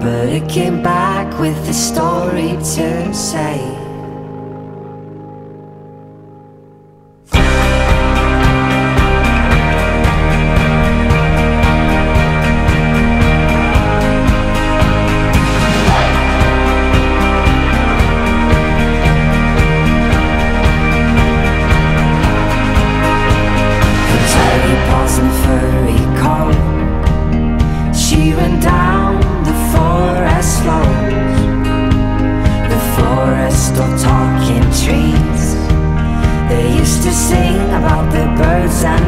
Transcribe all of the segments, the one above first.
but it came back with a story to say. And furry forest talking trees. They used to sing about the birds and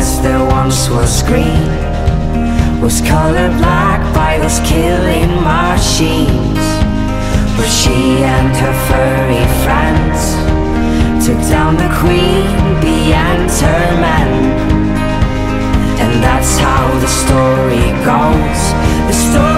forest that once was green was colored black by those killing machines. But she and her furry friends took down the queen bee and her men. And that's how the story goes. The story